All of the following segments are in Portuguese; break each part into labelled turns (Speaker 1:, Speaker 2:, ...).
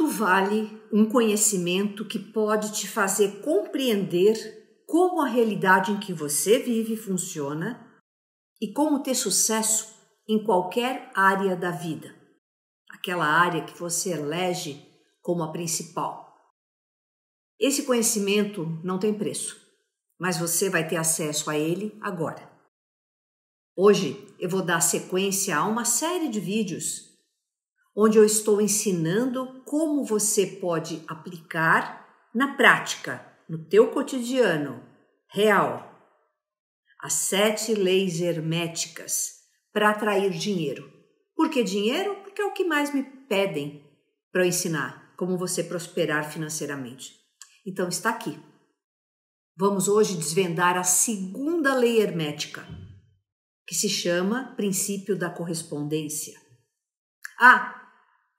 Speaker 1: Quanto vale um conhecimento que pode te fazer compreender como a realidade em que você vive funciona e como ter sucesso em qualquer área da vida? Aquela área que você elege como a principal. Esse conhecimento não tem preço, mas você vai ter acesso a ele agora. Hoje eu vou dar sequência a uma série de vídeos onde eu estou ensinando como você pode aplicar na prática, no teu cotidiano real, as sete leis herméticas para atrair dinheiro. Por que dinheiro? Porque é o que mais me pedem para ensinar como você prosperar financeiramente. Então está aqui. Vamos hoje desvendar a segunda lei hermética, que se chama princípio da correspondência. Ah,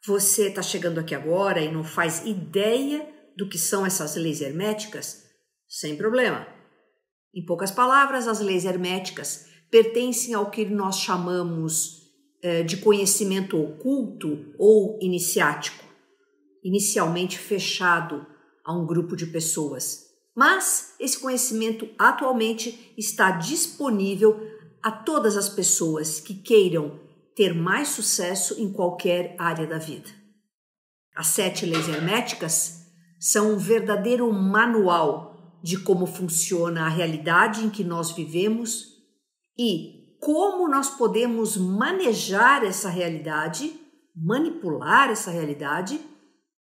Speaker 1: você está chegando aqui agora e não faz ideia do que são essas leis herméticas? Sem problema. Em poucas palavras, as leis herméticas pertencem ao que nós chamamos eh, de conhecimento oculto ou iniciático, inicialmente fechado a um grupo de pessoas. Mas esse conhecimento atualmente está disponível a todas as pessoas que queiram ter mais sucesso em qualquer área da vida. As sete leis herméticas são um verdadeiro manual de como funciona a realidade em que nós vivemos e como nós podemos manejar essa realidade, manipular essa realidade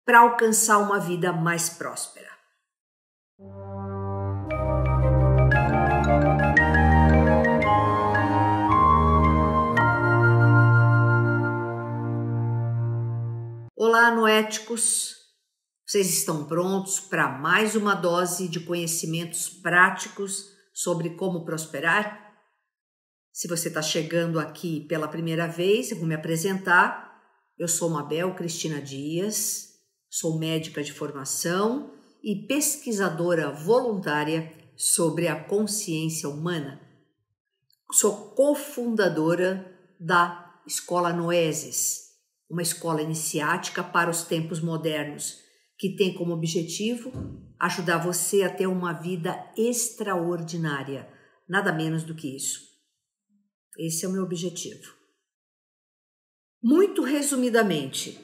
Speaker 1: para alcançar uma vida mais próspera. Olá, noéticos! Vocês estão prontos para mais uma dose de conhecimentos práticos sobre como prosperar? Se você está chegando aqui pela primeira vez, eu vou me apresentar. Eu sou Mabel Cristina Dias, sou médica de formação e pesquisadora voluntária sobre a consciência humana. Sou cofundadora da Escola Noeses, uma escola iniciática para os tempos modernos, que tem como objetivo ajudar você a ter uma vida extraordinária, nada menos do que isso. Esse é o meu objetivo. Muito resumidamente,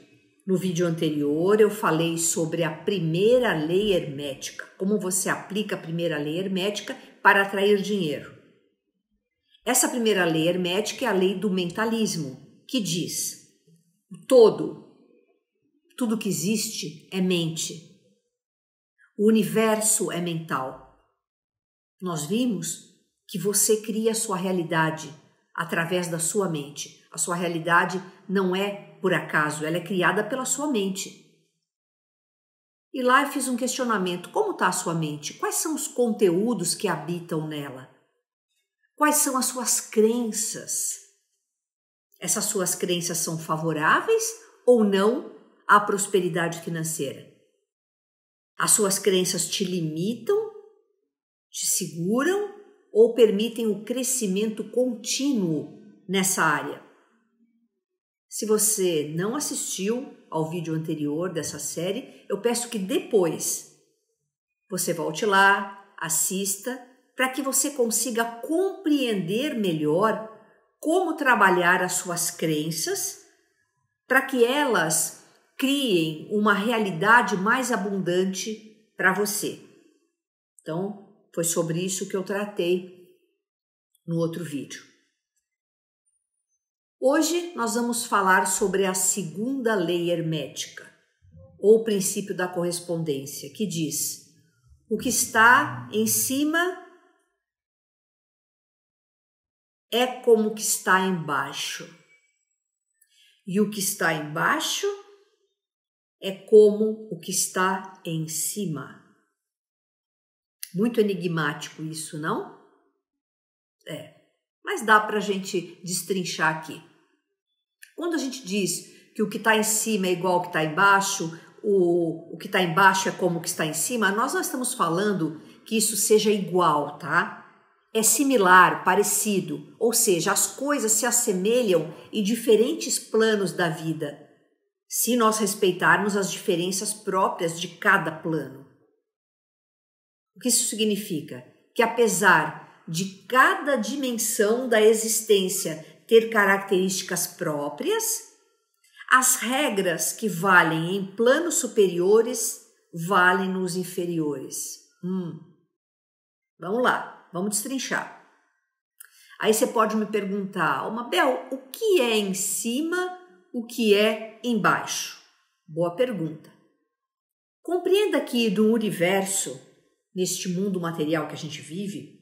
Speaker 1: no vídeo anterior eu falei sobre a primeira lei hermética, como você aplica a primeira lei hermética para atrair dinheiro. Essa primeira lei hermética é a lei do mentalismo, que diz: o todo, tudo que existe é mente. O universo é mental. Nós vimos que você cria a sua realidade através da sua mente. A sua realidade não é por acaso, ela é criada pela sua mente. E lá eu fiz um questionamento: como está a sua mente? Quais são os conteúdos que habitam nela? Quais são as suas crenças? Essas suas crenças são favoráveis ou não à prosperidade financeira? As suas crenças te limitam, te seguram ou permitem o crescimento contínuo nessa área? Se você não assistiu ao vídeo anterior dessa série, eu peço que depois você volte lá, assista, para que você consiga compreender melhor como trabalhar as suas crenças para que elas criem uma realidade mais abundante para você. Então, foi sobre isso que eu tratei no outro vídeo. Hoje nós vamos falar sobre a segunda lei hermética, ou princípio da correspondência, que diz: o que está em cima é como o que está embaixo. E o que está embaixo é como o que está em cima. Muito enigmático isso, não? É, mas dá para a gente destrinchar aqui. Quando a gente diz que o que está em cima é igual ao que está embaixo, o, o que está embaixo é como o que está em cima, nós não estamos falando que isso seja igual, tá? É similar, parecido, ou seja, as coisas se assemelham em diferentes planos da vida. se nós respeitarmos as diferenças próprias de cada plano. O que isso significa? Que apesar de cada dimensão da existência ter características próprias, as regras que valem em planos superiores valem nos inferiores. Hum. Vamos lá, vamos destrinchar. Aí você pode me perguntar, Mabel, o que é em cima, o que é embaixo? Boa pergunta. Compreenda que do universo, neste mundo material que a gente vive,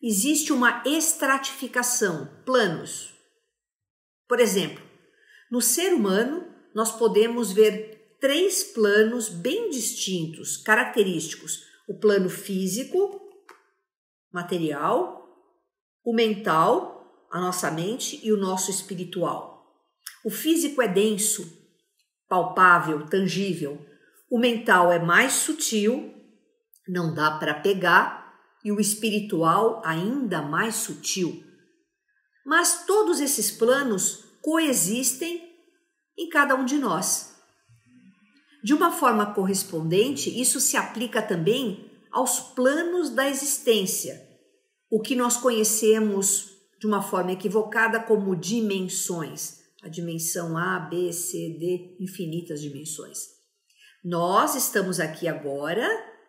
Speaker 1: existe uma estratificação, planos. Por exemplo, no ser humano, nós podemos ver três planos bem distintos, característicos: o plano físico, material, o mental, a nossa mente e o nosso espiritual. O físico é denso, palpável, tangível. O mental é mais sutil, não dá para pegar, e o espiritual ainda mais sutil. Mas todos esses planos coexistem em cada um de nós. De uma forma correspondente, isso se aplica também aos planos da existência, o que nós conhecemos de uma forma equivocada como dimensões, a dimensão A, B, C, D, infinitas dimensões. Nós estamos aqui agora,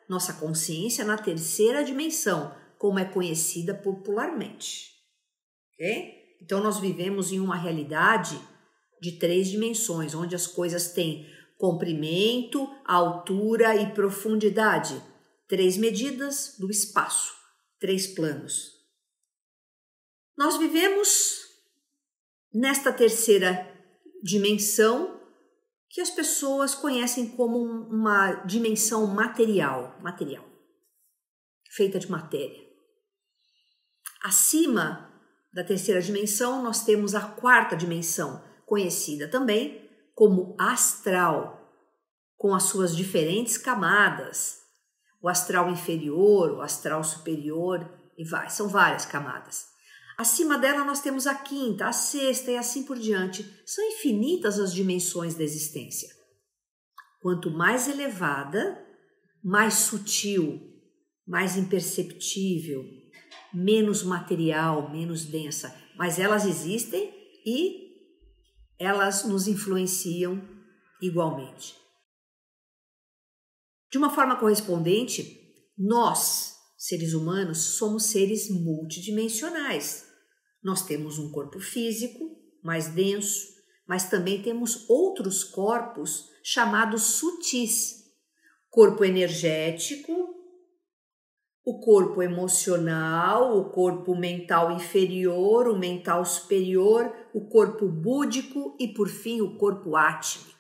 Speaker 1: nossa consciência na terceira dimensão, como é conhecida popularmente. Ok? Então nós vivemos em uma realidade de três dimensões, onde as coisas têm comprimento, altura e profundidade, três medidas do espaço três planos. Nós vivemos nesta terceira dimensão que as pessoas conhecem como uma dimensão material, material, feita de matéria. Acima da terceira dimensão, nós temos a quarta dimensão, conhecida também como astral, com as suas diferentes camadas, o astral inferior, o astral superior, e vai, são várias camadas. Acima dela nós temos a quinta, a sexta e assim por diante. São infinitas as dimensões da existência. Quanto mais elevada, mais sutil, mais imperceptível, menos material, menos densa, mas elas existem e elas nos influenciam igualmente. De uma forma correspondente, nós, seres humanos, somos seres multidimensionais. Nós temos um corpo físico mais denso, mas também temos outros corpos chamados sutis. Corpo energético, o corpo emocional, o corpo mental inferior, o mental superior, o corpo búdico e, por fim, o corpo átmico.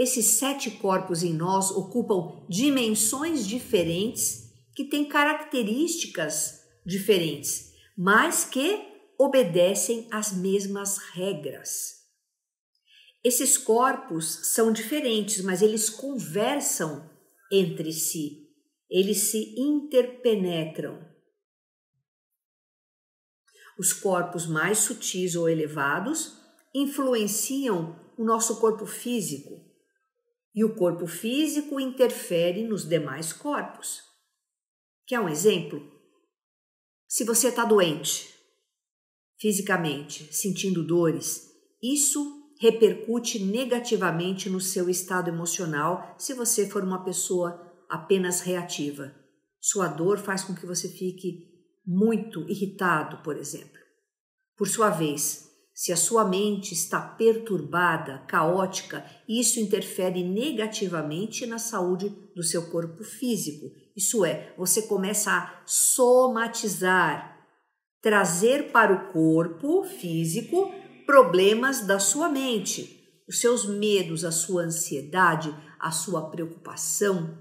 Speaker 1: Esses sete corpos em nós ocupam dimensões diferentes que têm características diferentes, mas que obedecem às mesmas regras. Esses corpos são diferentes, mas eles conversam entre si, eles se interpenetram. Os corpos mais sutis ou elevados influenciam o nosso corpo físico, e o corpo físico interfere nos demais corpos. Quer um exemplo? Se você está doente, fisicamente, sentindo dores, isso repercute negativamente no seu estado emocional se você for uma pessoa apenas reativa. Sua dor faz com que você fique muito irritado, por exemplo. Por sua vez, se a sua mente está perturbada, caótica, isso interfere negativamente na saúde do seu corpo físico. Isso é, você começa a somatizar, trazer para o corpo físico problemas da sua mente, os seus medos, a sua ansiedade, a sua preocupação,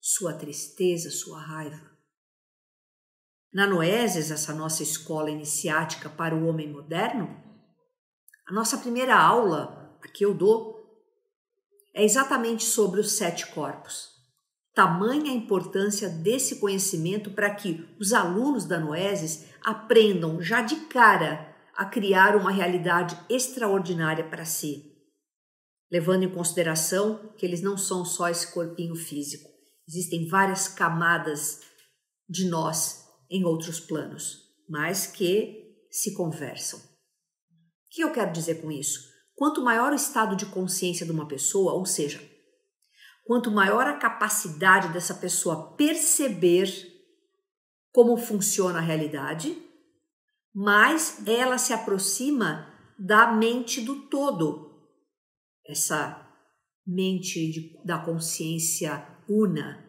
Speaker 1: sua tristeza, sua raiva. Na Noeses, essa nossa escola iniciática para o homem moderno, a nossa primeira aula, a que eu dou, é exatamente sobre os sete corpos. Tamanha a importância desse conhecimento para que os alunos da Noeses aprendam já de cara a criar uma realidade extraordinária para si. levando em consideração que eles não são só esse corpinho físico. Existem várias camadas de nós em outros planos, mas que se conversam. Que eu quero dizer com isso? Quanto maior o estado de consciência de uma pessoa, ou seja, quanto maior a capacidade dessa pessoa perceber como funciona a realidade, mais ela se aproxima da mente do todo, essa mente de, da consciência una.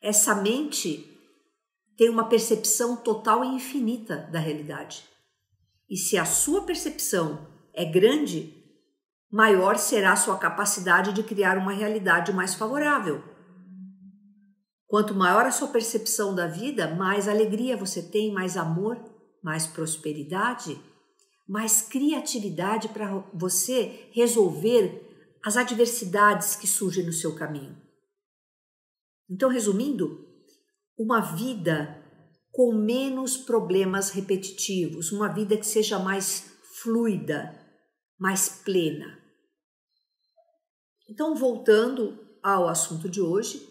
Speaker 1: Essa mente tem uma percepção total e infinita da realidade. E se a sua percepção é grande, maior será a sua capacidade de criar uma realidade mais favorável. Quanto maior a sua percepção da vida, mais alegria você tem, mais amor, mais prosperidade, mais criatividade para você resolver as adversidades que surgem no seu caminho. Então, resumindo, uma vida com menos problemas repetitivos, uma vida que seja mais fluida, mais plena. Então, voltando ao assunto de hoje,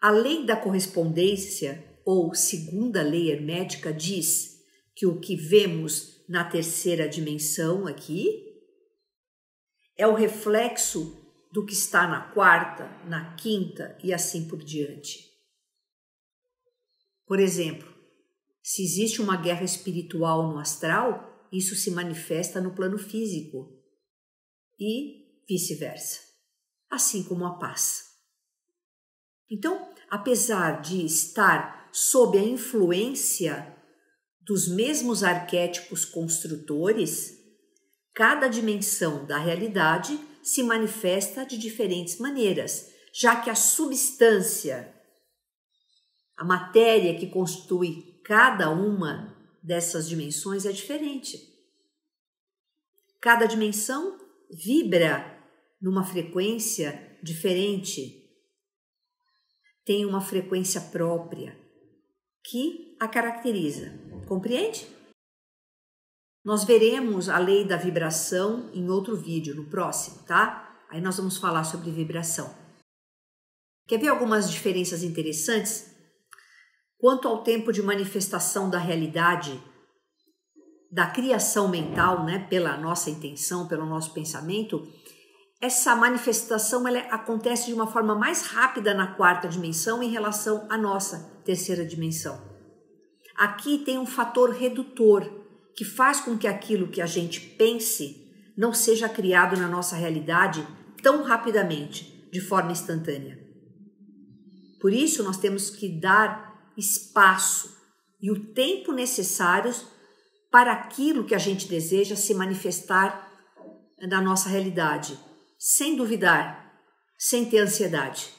Speaker 1: a lei da correspondência, ou segunda lei hermética, diz que o que vemos na terceira dimensão aqui é o reflexo do que está na quarta, na quinta e assim por diante. Por exemplo, se existe uma guerra espiritual no astral, isso se manifesta no plano físico e vice-versa, assim como a paz. Então, apesar de estar sob a influência dos mesmos arquétipos construtores, cada dimensão da realidade se manifesta de diferentes maneiras, já que a substância, a matéria que constitui cada uma dessas dimensões é diferente. Cada dimensão vibra numa frequência diferente, tem uma frequência própria que a caracteriza. Compreende? Nós veremos a lei da vibração em outro vídeo, no próximo, tá? Aí nós vamos falar sobre vibração. Quer ver algumas diferenças interessantes? Quanto ao tempo de manifestação da realidade, da criação mental, né, pela nossa intenção, pelo nosso pensamento, essa manifestação ela acontece de uma forma mais rápida na quarta dimensão em relação à nossa terceira dimensão. Aqui tem um fator redutor que faz com que aquilo que a gente pense não seja criado na nossa realidade tão rapidamente, de forma instantânea. Por isso, nós temos que dar espaço e o tempo necessários para aquilo que a gente deseja se manifestar na nossa realidade, sem duvidar, sem ter ansiedade.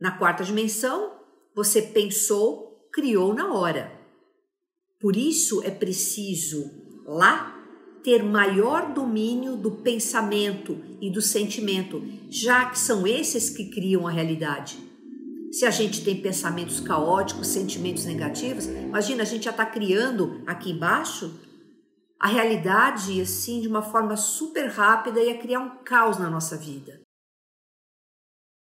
Speaker 1: Na quarta dimensão, você pensou, criou na hora. Por isso é preciso lá ter maior domínio do pensamento e do sentimento, já que são esses que criam a realidade. Se a gente tem pensamentos caóticos, sentimentos negativos, imagina a gente já está criando aqui embaixo a realidade assim de uma forma super rápida ia criar um caos na nossa vida.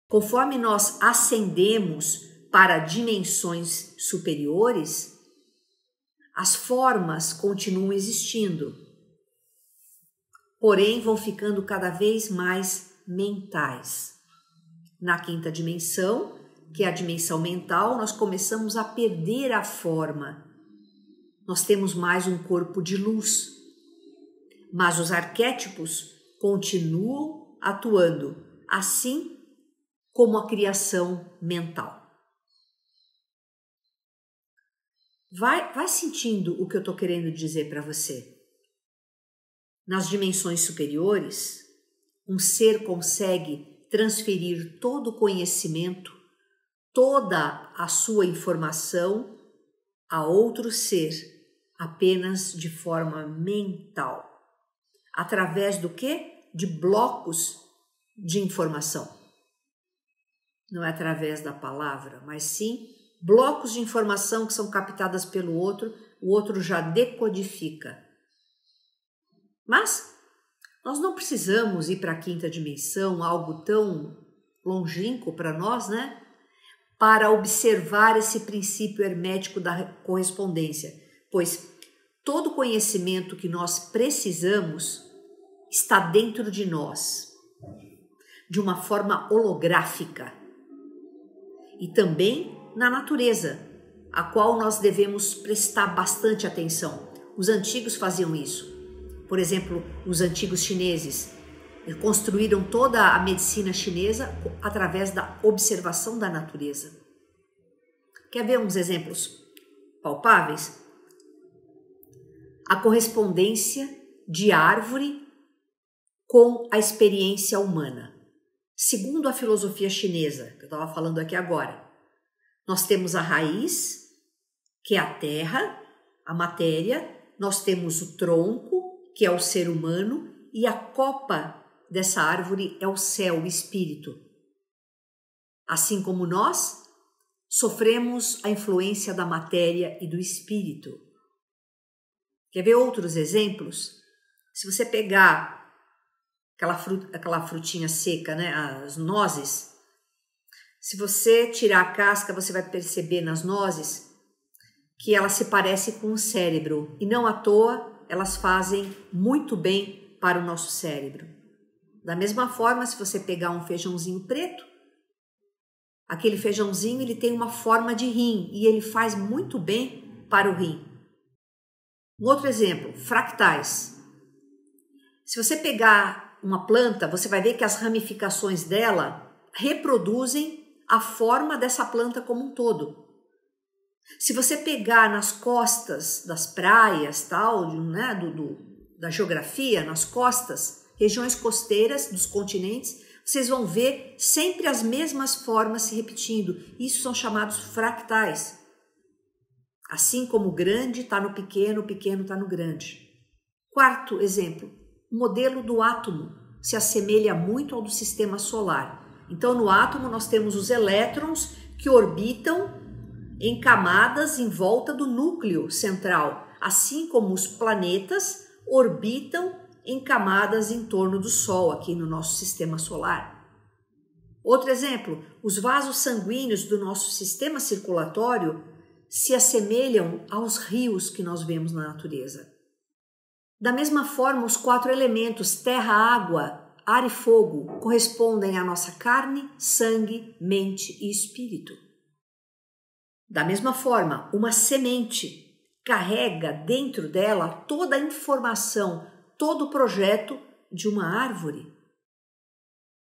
Speaker 1: Conforme nós ascendemos para dimensões superiores, as formas continuam existindo, porém vão ficando cada vez mais mentais. Na quinta dimensão, que é a dimensão mental, nós começamos a perder a forma. Nós temos mais um corpo de luz, mas os arquétipos continuam atuando, assim como a criação mental. Vai, vai sentindo o que eu estou querendo dizer para você. Nas dimensões superiores, um ser consegue transferir todo o conhecimento, toda a sua informação a outro ser apenas de forma mental. Através do que? De blocos de informação. Não é através da palavra, mas sim blocos de informação que são captadas pelo outro, o outro já decodifica. Mas Nós não precisamos ir para a quinta dimensão, algo tão longínquo para nós, né? Para observar esse princípio hermético da correspondência, pois todo conhecimento que nós precisamos está dentro de nós, de uma forma holográfica, e também na natureza, a qual nós devemos prestar bastante atenção. Os antigos faziam isso. Por exemplo, os antigos chineses construíram toda a medicina chinesa através da observação da natureza. Quer ver uns exemplos palpáveis? A correspondência de árvore com a experiência humana. Segundo a filosofia chinesa, que eu estava falando aqui agora, nós temos a raiz, que é a terra, a matéria, nós temos o tronco, que é o ser humano, e a copa dessa árvore é o céu, o espírito. Assim como nós, sofremos a influência da matéria e do espírito. Quer ver outros exemplos? Se você pegar aquela, aquela frutinha seca, né, as nozes, se você tirar a casca, você vai perceber nas nozes que ela se parece com o cérebro e não à toa elas fazem muito bem para o nosso cérebro. Da mesma forma, se você pegar um feijãozinho preto, aquele feijãozinho ele tem uma forma de rim e ele faz muito bem para o rim. Um outro exemplo, fractais. Se você pegar uma planta, você vai ver que as ramificações dela reproduzem a forma dessa planta como um todo. Se você pegar nas costas das praias, tal, né, do, do, da geografia, nas costas, regiões costeiras dos continentes, vocês vão ver sempre as mesmas formas se repetindo. Isso são chamados fractais. Assim como o grande está no pequeno, o pequeno está no grande. Quarto exemplo: o modelo do átomo se assemelha muito ao do sistema solar. Então, no átomo, nós temos os elétrons que orbitam em camadas em volta do núcleo central, assim como os planetas orbitam em camadas em torno do Sol, aqui no nosso sistema solar. Outro exemplo: os vasos sanguíneos do nosso sistema circulatório se assemelham aos rios que nós vemos na natureza. Da mesma forma, os quatro elementos terra, água, ar e fogo correspondem à nossa carne, sangue, mente e espírito. Da mesma forma, uma semente carrega dentro dela toda a informação, todo o projeto de uma árvore.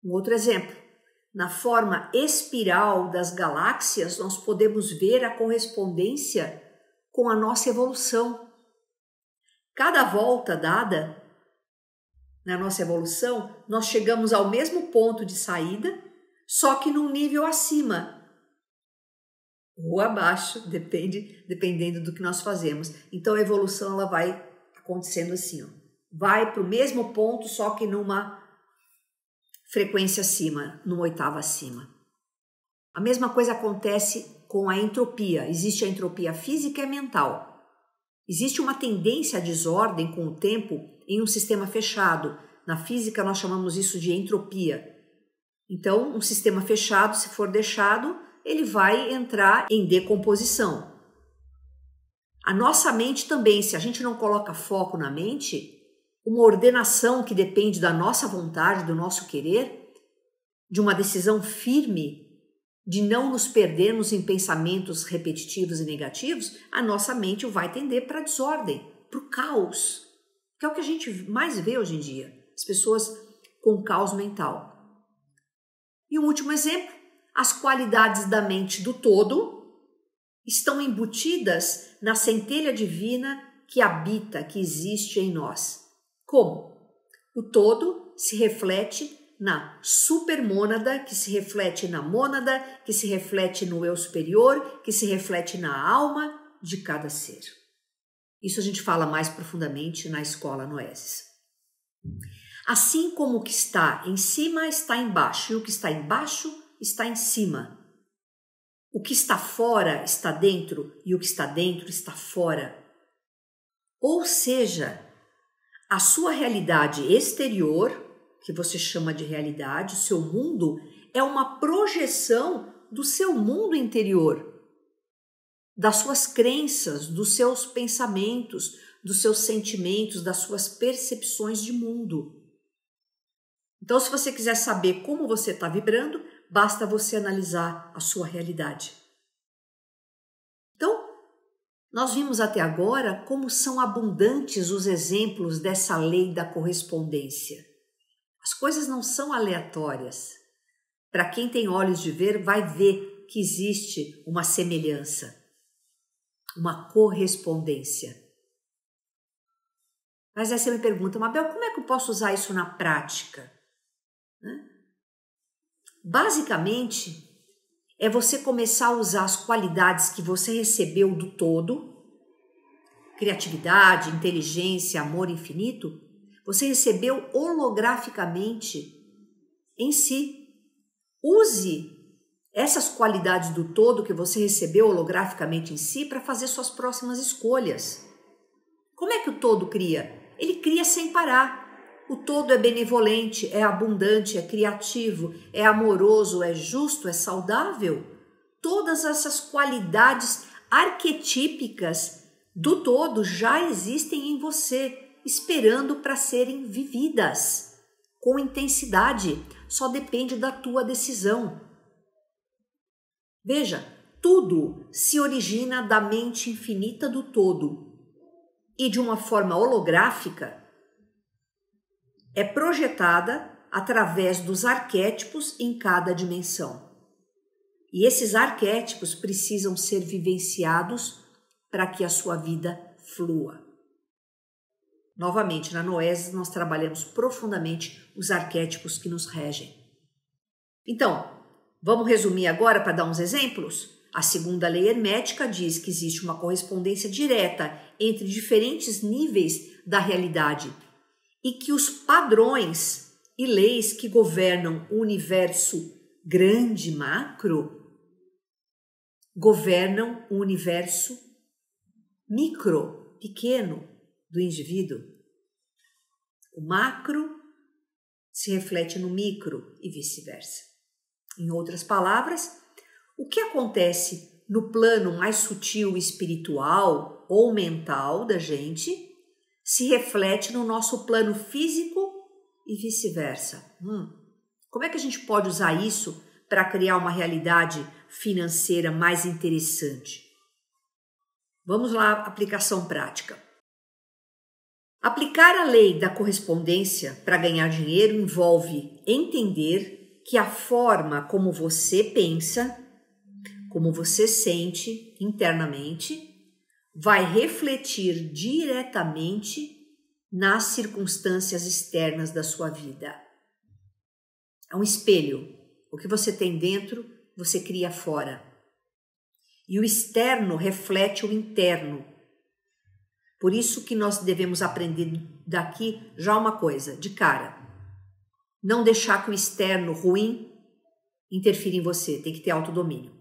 Speaker 1: Um outro exemplo: na forma espiral das galáxias, nós podemos ver a correspondência com a nossa evolução. Cada volta dada na nossa evolução, nós chegamos ao mesmo ponto de saída, só que num nível acima ou abaixo, depende, dependendo do que nós fazemos. Então a evolução ela vai acontecendo assim, ó. Vai para o mesmo ponto, só que numa frequência acima, numa oitava acima. A mesma coisa acontece com a entropia. Existe a entropia física e mental. Existe uma tendência à desordem com o tempo em um sistema fechado. Na física, nós chamamos isso de entropia. Então, um sistema fechado, se for deixado, ele vai entrar em decomposição. A nossa mente também, se a gente não coloca foco na mente, uma ordenação que depende da nossa vontade, do nosso querer, de uma decisão firme de não nos perdermos em pensamentos repetitivos e negativos, a nossa mente vai tender para a desordem, para o caos, que é o que a gente mais vê hoje em dia, as pessoas com caos mental. E um último exemplo, as qualidades da mente do todo estão embutidas na centelha divina que habita, que existe em nós. Como? O todo se reflete na supermônada, que se reflete na mônada, que se reflete no eu superior, que se reflete na alma de cada ser. Isso a gente fala mais profundamente na escola Noesis. Assim como o que está em cima está embaixo e o que está embaixo está em cima. O que está fora está dentro e o que está dentro está fora. Ou seja, a sua realidade exterior, que você chama de realidade, seu mundo, é uma projeção do seu mundo interior, das suas crenças, dos seus pensamentos, dos seus sentimentos, das suas percepções de mundo. Então, se você quiser saber como você está vibrando, basta você analisar a sua realidade. Nós vimos até agora como são abundantes os exemplos dessa lei da correspondência. As coisas não são aleatórias. Para quem tem olhos de ver, vai ver que existe uma semelhança, uma correspondência. Mas aí você me pergunta, Mabel, como é que eu posso usar isso na prática? Né? Basicamente, é você começar a usar as qualidades que você recebeu do todo criatividade, inteligência, amor infinito você recebeu holograficamente em si. Use essas qualidades do todo que você recebeu holograficamente em si para fazer suas próximas escolhas. Como é que o todo cria? Ele cria sem parar. O todo é benevolente, é abundante, é criativo, é amoroso, é justo, é saudável. Todas essas qualidades arquetípicas do todo já existem em você, esperando para serem vividas com intensidade. Só depende da tua decisão. Veja, tudo se origina da mente infinita do todo e de uma forma holográfica é projetada através dos arquétipos em cada dimensão. E esses arquétipos precisam ser vivenciados para que a sua vida flua. Novamente, na Noesis, nós trabalhamos profundamente os arquétipos que nos regem. Então, vamos resumir agora para dar uns exemplos? A segunda lei hermética diz que existe uma correspondência direta entre diferentes níveis da realidade e que os padrões e leis que governam o universo grande macro governam o universo micro, pequeno do indivíduo. O macro se reflete no micro e vice-versa. Em outras palavras, o que acontece no plano mais sutil espiritual ou mental da gente se reflete no nosso plano físico e vice-versa. Hum, como é que a gente pode usar isso para criar uma realidade financeira mais interessante? Vamos lá, aplicação prática. Aplicar a lei da correspondência para ganhar dinheiro envolve entender que a forma como você pensa, como você sente internamente, vai refletir diretamente nas circunstâncias externas da sua vida. É um espelho. O que você tem dentro, você cria fora. E o externo reflete o interno. Por isso que nós devemos aprender daqui já uma coisa, de cara. Não deixar que o externo ruim interfira em você, tem que ter autodomínio.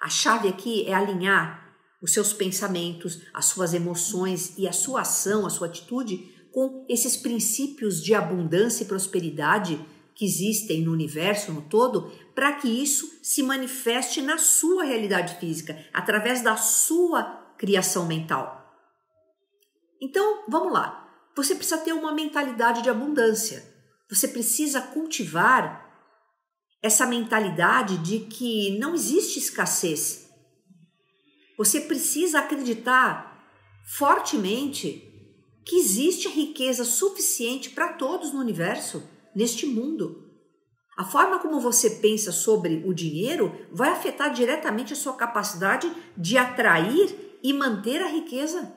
Speaker 1: A chave aqui é alinhar os seus pensamentos, as suas emoções e a sua ação, a sua atitude com esses princípios de abundância e prosperidade que existem no universo no todo, para que isso se manifeste na sua realidade física, através da sua criação mental. Então, vamos lá. Você precisa ter uma mentalidade de abundância. Você precisa cultivar essa mentalidade de que não existe escassez, você precisa acreditar fortemente que existe riqueza suficiente para todos no universo, neste mundo. A forma como você pensa sobre o dinheiro vai afetar diretamente a sua capacidade de atrair e manter a riqueza.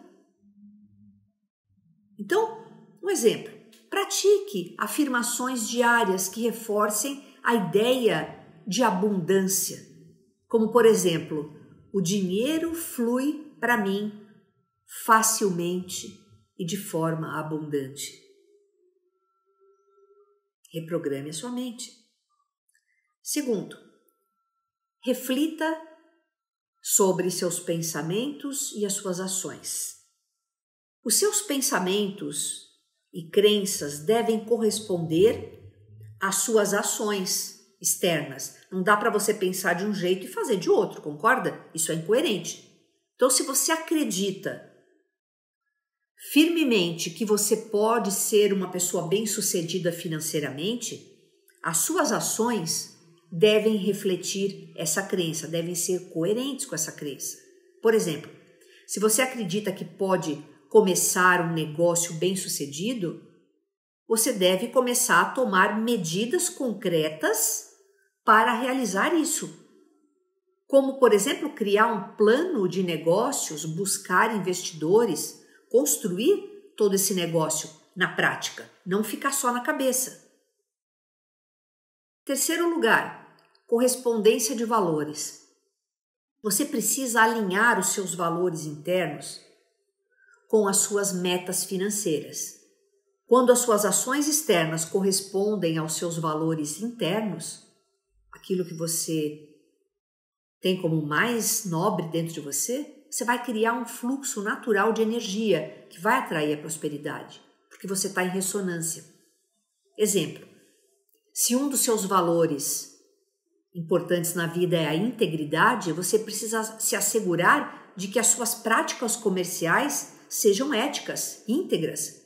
Speaker 1: Então, um exemplo: pratique afirmações diárias que reforcem a ideia de abundância, como por exemplo, o dinheiro flui para mim facilmente e de forma abundante. Reprograme a sua mente. Segundo, reflita sobre seus pensamentos e as suas ações. Os seus pensamentos e crenças devem corresponder às suas ações externas. Não dá para você pensar de um jeito e fazer de outro, concorda? Isso é incoerente. Então, se você acredita firmemente que você pode ser uma pessoa bem-sucedida financeiramente, as suas ações devem refletir essa crença, devem ser coerentes com essa crença. Por exemplo, se você acredita que pode começar um negócio bem-sucedido, você deve começar a tomar medidas concretas para realizar isso. Como, por exemplo, criar um plano de negócios, buscar investidores, construir todo esse negócio na prática, não ficar só na cabeça. Terceiro lugar, correspondência de valores. Você precisa alinhar os seus valores internos com as suas metas financeiras. Quando as suas ações externas correspondem aos seus valores internos, aquilo que você tem como mais nobre dentro de você, você vai criar um fluxo natural de energia que vai atrair a prosperidade, porque você está em ressonância. Exemplo: se um dos seus valores importantes na vida é a integridade, você precisa se assegurar de que as suas práticas comerciais sejam éticas, íntegras.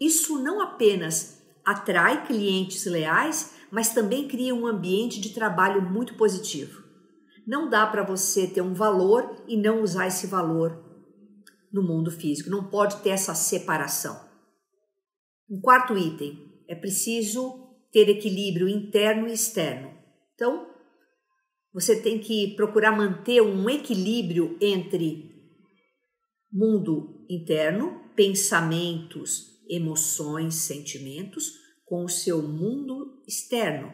Speaker 1: Isso não apenas atrai clientes leais, mas também cria um ambiente de trabalho muito positivo. Não dá para você ter um valor e não usar esse valor no mundo físico, não pode ter essa separação. Um quarto item, é preciso ter equilíbrio interno e externo. Então, você tem que procurar manter um equilíbrio entre mundo interno, pensamentos, emoções, sentimentos, com o seu mundo externo,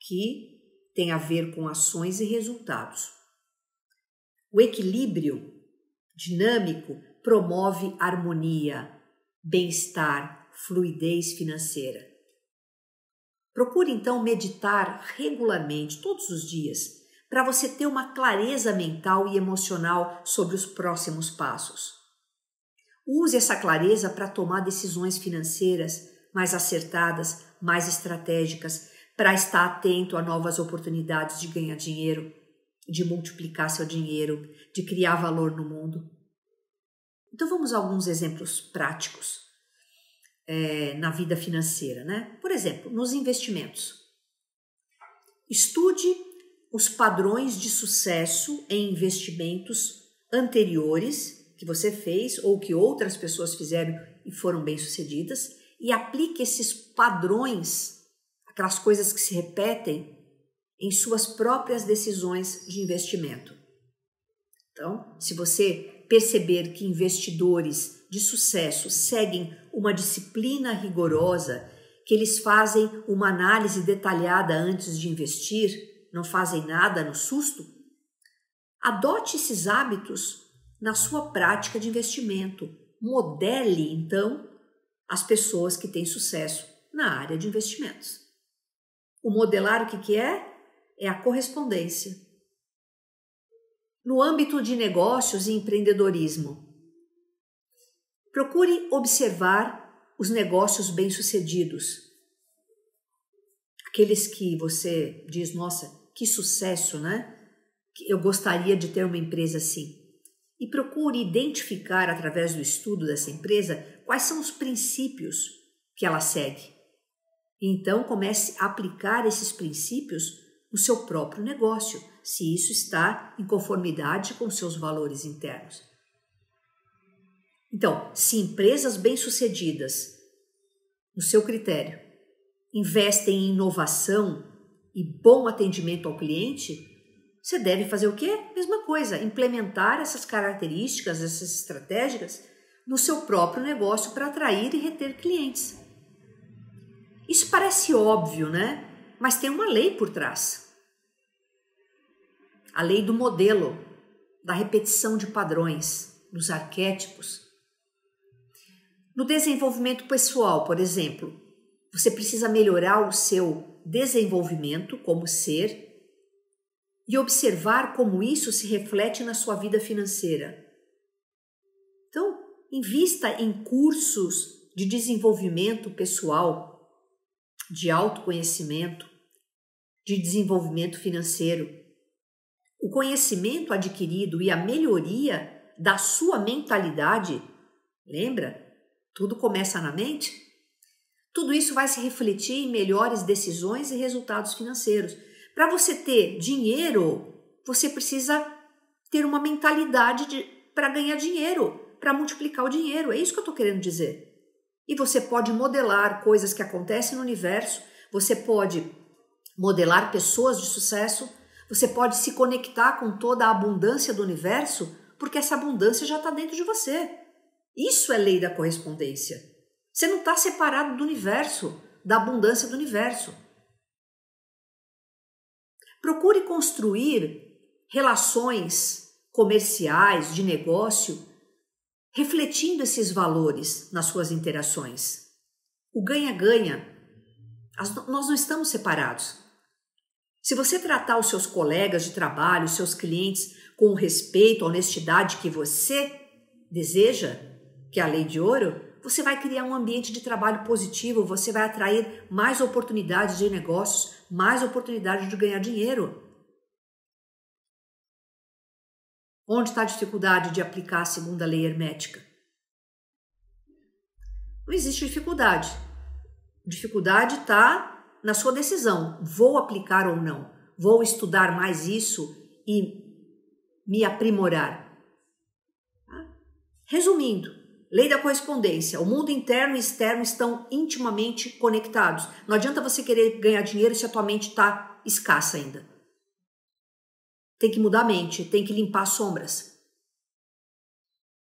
Speaker 1: que tem a ver com ações e resultados. O equilíbrio dinâmico promove harmonia, bem-estar, fluidez financeira. Procure então meditar regularmente, todos os dias, para você ter uma clareza mental e emocional sobre os próximos passos. Use essa clareza para tomar decisões financeiras mais acertadas, mais estratégicas, para estar atento a novas oportunidades de ganhar dinheiro, de multiplicar seu dinheiro, de criar valor no mundo. Então vamos a alguns exemplos práticos é, na vida financeira, né? Por exemplo, nos investimentos. Estude os padrões de sucesso em investimentos anteriores que você fez ou que outras pessoas fizeram e foram bem-sucedidas e aplique esses padrões, aquelas coisas que se repetem, em suas próprias decisões de investimento. Então, se você perceber que investidores de sucesso seguem uma disciplina rigorosa, que eles fazem uma análise detalhada antes de investir, não fazem nada no susto, adote esses hábitos na sua prática de investimento. Modele, então, as pessoas que têm sucesso na área de investimentos. O modelar o que, que é? É a correspondência. No âmbito de negócios e empreendedorismo, Procure observar os negócios bem-sucedidos. Aqueles que você diz, nossa, que sucesso, né? Eu gostaria de ter uma empresa assim. E procure identificar através do estudo dessa empresa quais são os princípios que ela segue. Então comece a aplicar esses princípios no seu próprio negócio, se isso está em conformidade com seus valores internos. Então, se empresas bem-sucedidas, no seu critério, investem em inovação e bom atendimento ao cliente, você deve fazer o quê? Mesma coisa, implementar essas características, essas estratégias no seu próprio negócio para atrair e reter clientes. Isso parece óbvio, né? Mas tem uma lei por trás. A lei do modelo, da repetição de padrões, dos arquétipos. No desenvolvimento pessoal, por exemplo, você precisa melhorar o seu desenvolvimento como ser e observar como isso se reflete na sua vida financeira. Então, invista em cursos de desenvolvimento pessoal, de autoconhecimento, de desenvolvimento financeiro. O conhecimento adquirido e a melhoria da sua mentalidade, lembra? Tudo começa na mente. Tudo isso vai se refletir em melhores decisões e resultados financeiros. Para você ter dinheiro, você precisa ter uma mentalidade para ganhar dinheiro, para multiplicar o dinheiro. É isso que eu estou querendo dizer. E você pode modelar coisas que acontecem no universo, você pode modelar pessoas de sucesso, você pode se conectar com toda a abundância do universo, porque essa abundância já está dentro de você. Isso é lei da correspondência. Você não está separado do universo, da abundância do universo. Procure construir relações comerciais, de negócio, refletindo esses valores nas suas interações. O ganha-ganha, nós não estamos separados. Se você tratar os seus colegas de trabalho, os seus clientes com o respeito, a honestidade que você deseja, que é a lei de ouro, você vai criar um ambiente de trabalho positivo, você vai atrair mais oportunidades de negócios, mais oportunidades de ganhar dinheiro. Onde está a dificuldade de aplicar a segunda lei hermética? Não existe dificuldade. Dificuldade está na sua decisão. Vou aplicar ou não? Vou estudar mais isso e me aprimorar? Tá? Resumindo, lei da correspondência: o mundo interno e externo estão intimamente conectados. Não adianta você querer ganhar dinheiro se a tua mente está escassa ainda. Tem que mudar a mente, tem que limpar sombras.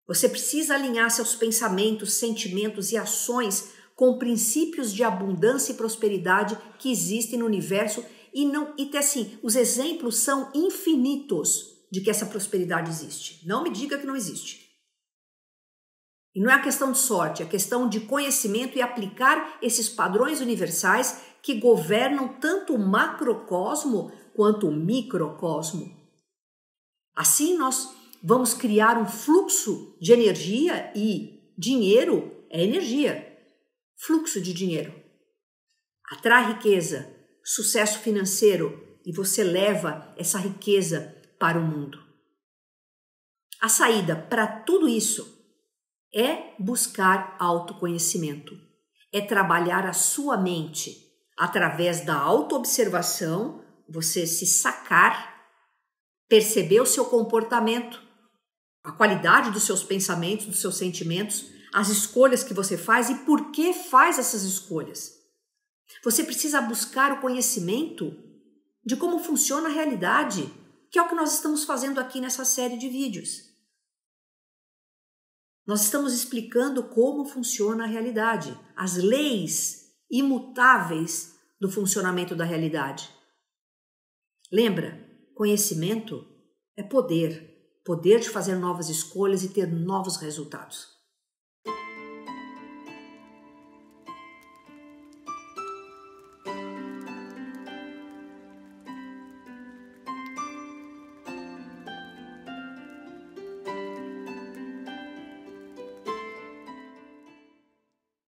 Speaker 1: Você precisa alinhar seus pensamentos, sentimentos e ações com princípios de abundância e prosperidade que existem no universo e não e assim, os exemplos são infinitos de que essa prosperidade existe. Não me diga que não existe. E não é a questão de sorte, é questão de conhecimento e aplicar esses padrões universais que governam tanto o macrocosmo quanto o microcosmo. Assim, nós vamos criar um fluxo de energia e dinheiro é energia. Fluxo de dinheiro. Atrai riqueza, sucesso financeiro e você leva essa riqueza para o mundo. A saída para tudo isso é buscar autoconhecimento, é trabalhar a sua mente através da autoobservação, você se sacar perceber o seu comportamento, a qualidade dos seus pensamentos, dos seus sentimentos, as escolhas que você faz e por que faz essas escolhas. Você precisa buscar o conhecimento de como funciona a realidade, que é o que nós estamos fazendo aqui nessa série de vídeos. Nós estamos explicando como funciona a realidade, as leis imutáveis do funcionamento da realidade. Lembra, Conhecimento é poder, poder de fazer novas escolhas e ter novos resultados.